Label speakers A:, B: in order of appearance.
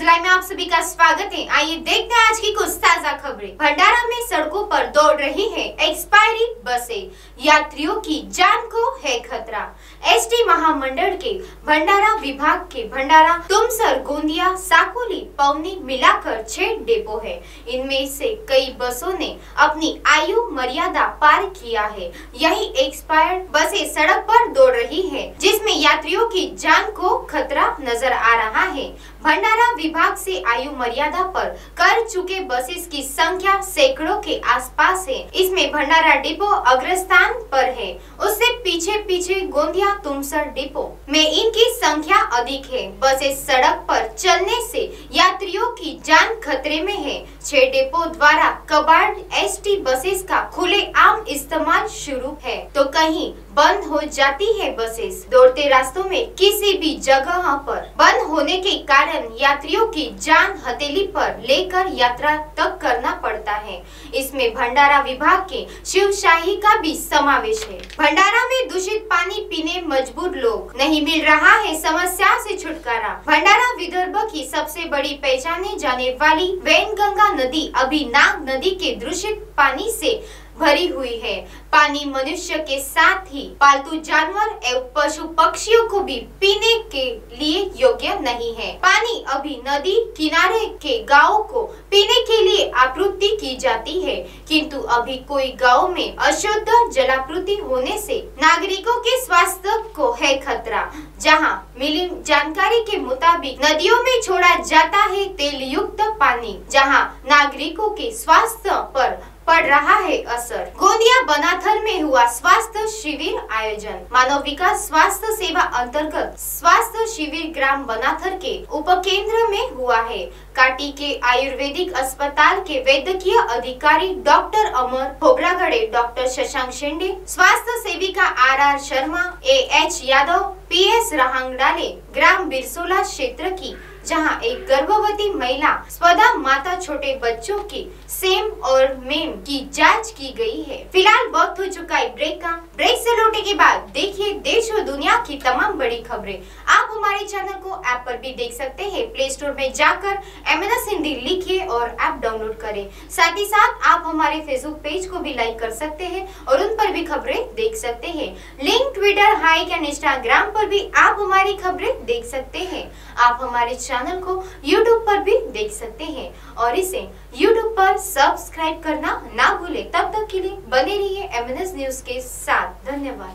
A: सभी का स्वागत है। आइए देखते हैं आज की कुछ ताज़ा खबरें। भंडारा में सड़कों पर दौड़ रही है एक्सपायरी बसें। यात्रियों की जान को है खतरा। एसटी महामंडल के भंडारा विभाग के भंडारा तुमसर, गोंदिया, साकोली, पवनी मिलाकर छह डिपो है। इनमें से कई बसों ने अपनी आयु मर्यादा पार किया है। यही एक्सपायर बसें सड़क पर दौड़ रही है, जिसमें यात्रियों की जान को खतरा नज़र आ रहा है। भंडारा विभाग से आयु मर्यादा पर कर चुके बसेस की संख्या सैकड़ों के आसपास है। इसमें भंडारा डिपो अग्रस्थान पर है। उससे पीछे पीछे गोंदिया तुमसर डिपो में इनकी संख्या अधिक है। बसेस सड़क पर चलने से यात्रियों की जान खतरे में है। छह डिपो द्वारा कबाड़ एसटी बसेस का खुले आम इस्तेमाल शुरू है। तो कहीं बंद हो जाती है बसेस। दौड़ते रास्तों में किसी भी जगह पर बंद होने के कारण यात्रियों की जान हथेली पर लेकर यात्रा तक करना पड़ता है। इसमें भंडारा विभाग के शिवशाही का भी समावेश है। भंडारा में दूषित पानी पीने मजबूर लोग। नहीं मिल रहा है समस्या से छुटकारा। भंडारा विदर्भ की सबसे बड़ी पहचाने जाने वाली वैनगंगा नदी अभी नाग नदी के दूषित पानी से भरी हुई है। पानी मनुष्य के साथ ही पालतू जानवर एवं पशु पक्षियों को भी पीने के लिए योग्य नहीं है। पानी अभी नदी किनारे के गाँव को पीने के जाती है। किंतु अभी कोई गाँव में अशुद्ध जलापूर्ति होने से नागरिकों के स्वास्थ्य को है खतरा, जहाँ मिली जानकारी के मुताबिक नदियों में छोड़ा जाता है तेल युक्त पानी, जहाँ नागरिकों के स्वास्थ्य पर पड़ रहा है असर। गोंदिया बनाथर में हुआ स्वास्थ्य शिविर आयोजन। मानव विकास स्वास्थ्य सेवा अंतर्गत स्वास्थ्य शिविर ग्राम बनाथर के उपकेंद्र में हुआ है। काटी के आयुर्वेदिक अस्पताल के वैद्यकीय अधिकारी डॉक्टर अमर भोगरागड़े डॉक्टर शशांक शेंडे, स्वास्थ्य सेविका R R Sharma, A H Yadav, P S Rahangdale, ग्राम बिरसोला क्षेत्र की जहाँ एक गर्भवती महिला स्वदा माता छोटे बच्चों की सेम और मेम की जाँच की गई है। फ़िलहाल वक्त हो चुका है ब्रेक का। ब्रेक से लौटे के बाद देखिए देश और दुनिया की तमाम बड़ी खबरें। आप हमारे चैनल को ऐप पर भी देख सकते हैं। प्ले स्टोर में जाकर एम हिंदी लिखिए और ऐप डाउनलोड करें। साथ ही साथ आप हमारे फेसबुक पेज को भी लाइक कर सकते हैं और उन पर भी खबरें देख सकते हैं। Link Twitter Hike and Instagram पर भी आप हमारी खबरें देख सकते हैं। आप हमारे चैनल को यूट्यूब पर भी देख सकते हैं। और इसे यूट्यूब पर सब्सक्राइब करना ना भूले। तब तक के लिए बने रहिए एम न्यूज़ के साथ। धन्यवाद।